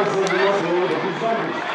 mais em dos Olhos.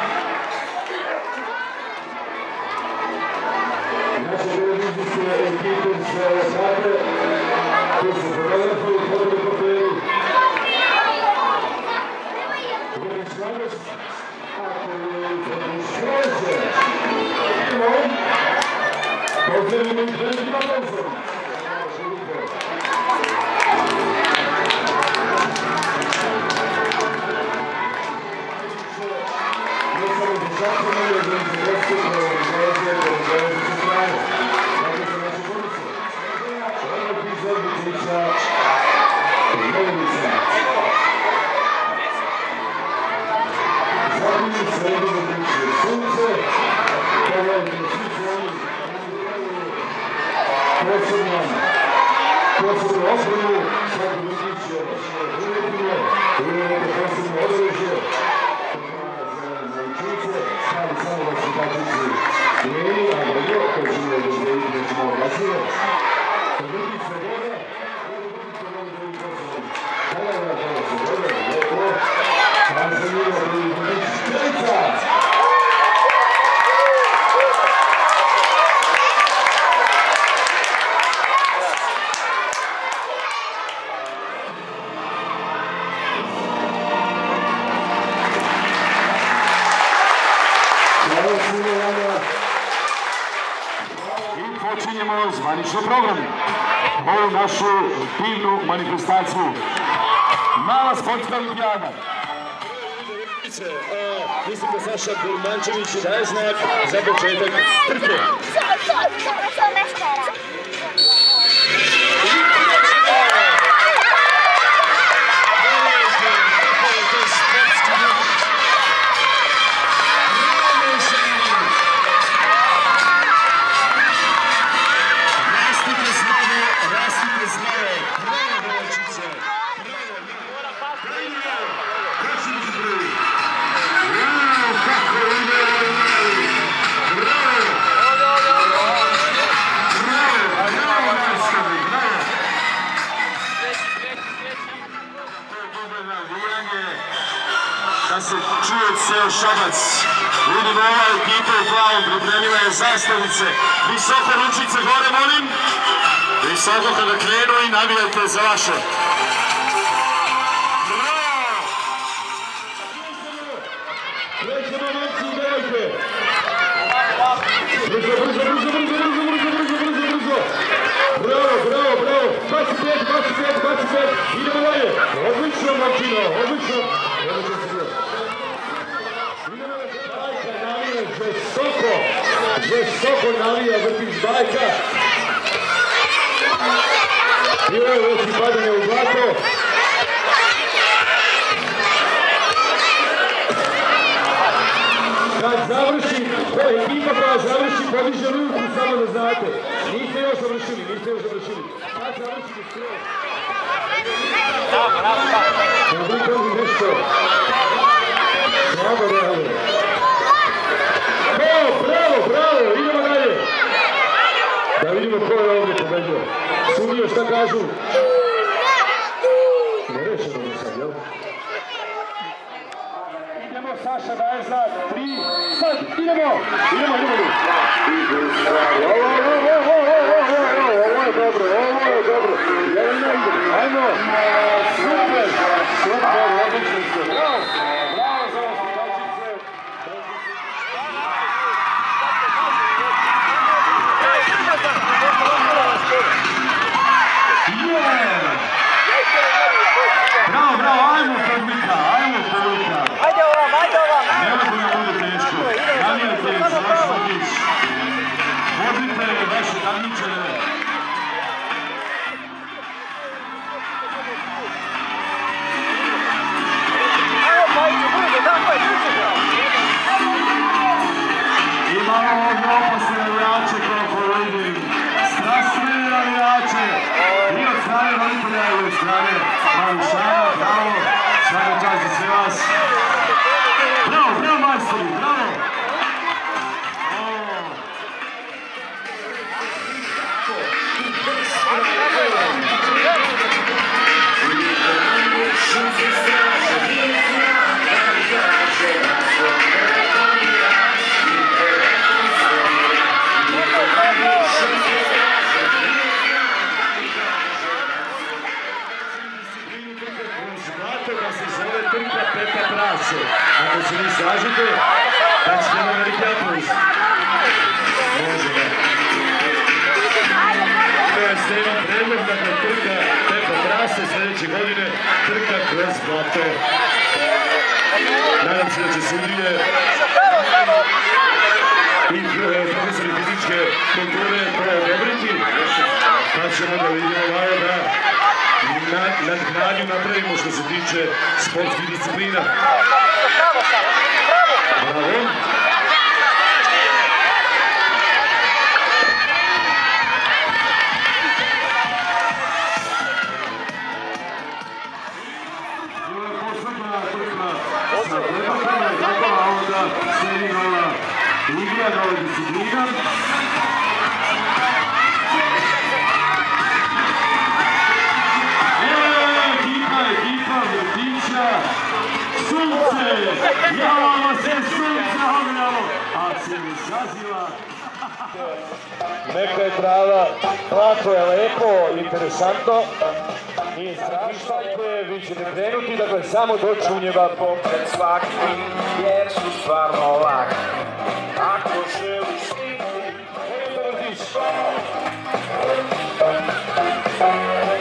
naše programe, ovu našu divnu manifestaciju. Mala sportska olimpijada. Mislim da Saša Gurmančević daje znak za početak trke. Leo Šabac. Vidimo ova ekipa u plavom pripremila je zastavice. Visoko ručice gore molim. Visoko kada krenu i navijajte za vaše. Baci pet, baci pet, baci idemo dalje. Odlično, odlično. Kako navija Vrpić Bajka. Bilo je još padanje u blato. Kad završi, to je ekipa koja završi, podiže ruku, samo da znate. Niste još završili, niste još završili. Kad završite skroz. Bravo, bravo, bravo. Bravo, bravo. Sudio šta kažu? Nerešeno je sad, jel? Idemo, Saša daje za tri, sad, idemo, idemo, idemo. Ovo, i profesori fizičke kulture pa ćemo da vidimo da napravimo što se tiče sportskih disciplina. Neka je trava, lako je lepo, interesantno. Nije strašno, koje vi ćete krenuti, dakle samo do čunjeva po... pred svakim jer su stvarno laki. Ako želiš ti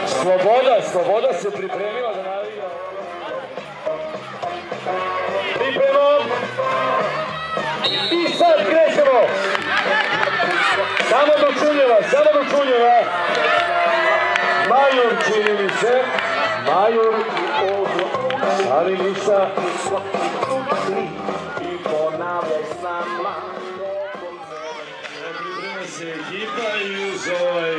Sloboda, Sloboda se pripremila da navija. Pripremom! Samo do čunjeva, samo do čunjeva! Majur čini mi se, Majur ali ništa. i ponavljaj s nama. Priprema ekipa i uz ovaj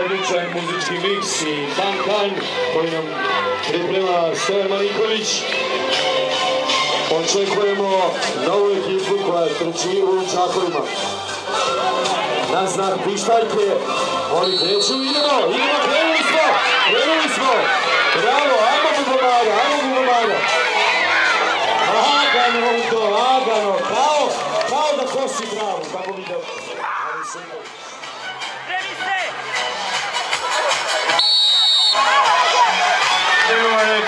odličan muzički miks i bankan koji nam priprema Stojan Marinković. Očekujemo novu ekipu koja trči u čakovima. Na znak pištaljke, oni kreću, idemo, idemo, krenuli smo, krenuli smo. Bravo, ajmo mu pomaga, ajmo mu pomaga. Lagano u to, lagano, kao, kao da kosi travu, kako bi da... Se. Krenula je,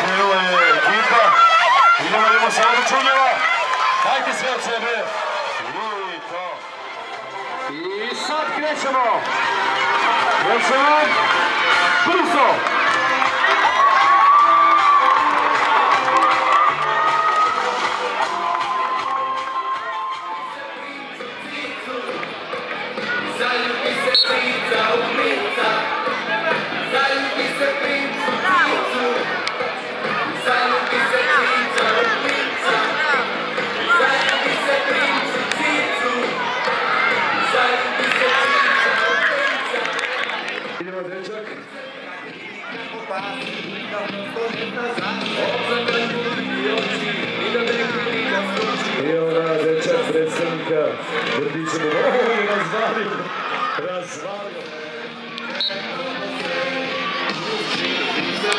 ekipa. Idemo, čunjeva. Dajte sve. I to. I sad krećemo. Krećemo. Brzo.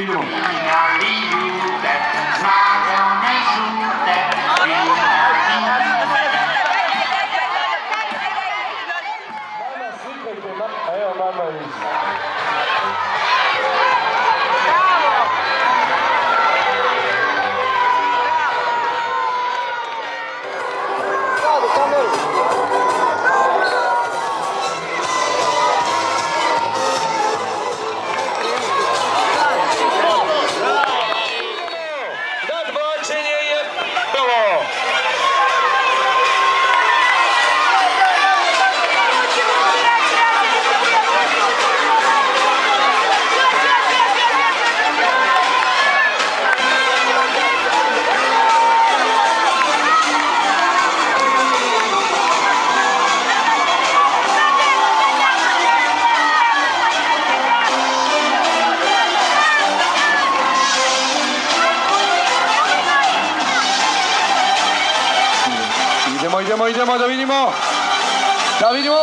Tiro. Bravo! Bravo, Camelo! Idemo, da vidimo. Da vidimo.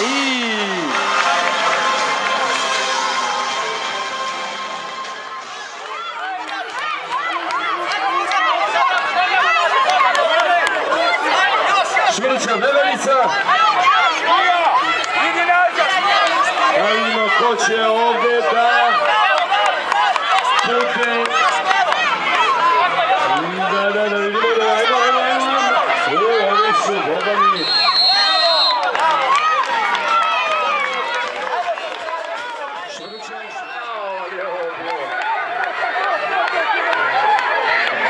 I... Šmrća Veverica. Da vidimo ko će ovdje da bude da, da, da, vidimo da, ajmo, ajmo, ajmo. Evo, ovi su Bogani.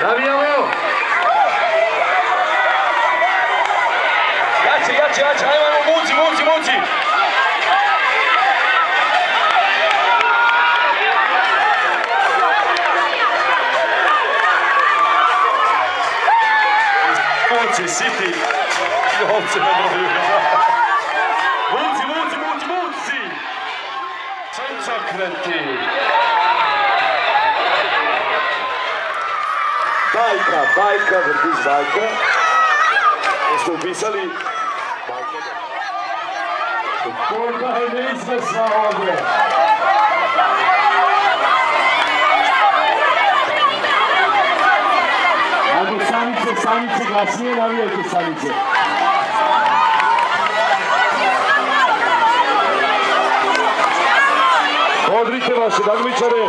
Navijamo! Jače, jače, muci, muci, muci! Muci, siti! Ovce na broju. Muci, muci, muci, muci! Suncokreti! Bajka, bajka, vrtić bajka. Jeste upisali? Koliko je neizvesna ovdje? Ajde samice, samice, glasnije navijajte samice. Odrite vaše dagmičare.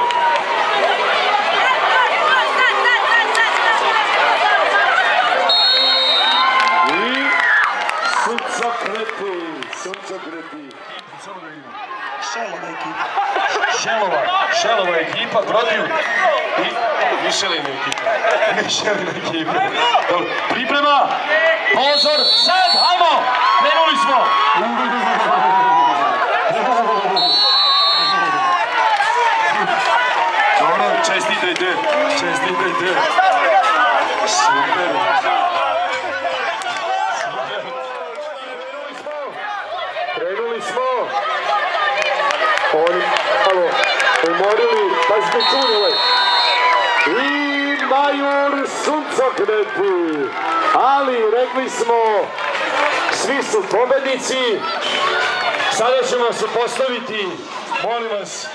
Šelova, Šelova ekipa protiv i Mišelina ekipa. Mišelina ekipa. Dobro, priprema, pozor, sad, hajmo, krenuli smo. Dobro, čestitajte, čestitajte. Super. Krenuli smo. Oni malo umorili, pa ste ovaj. I Major suncokreti. Ali rekli smo, svi su pobednici. Sada ćemo se postaviti, molim vas,